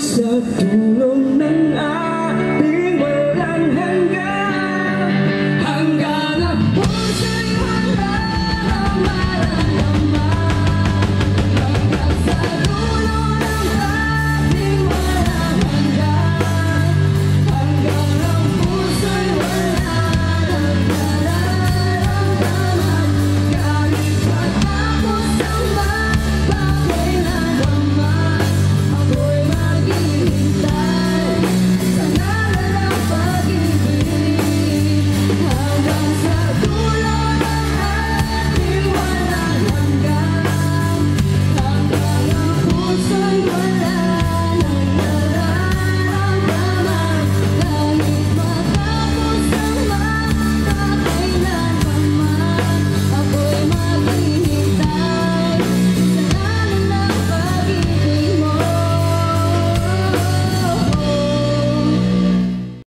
sa tulong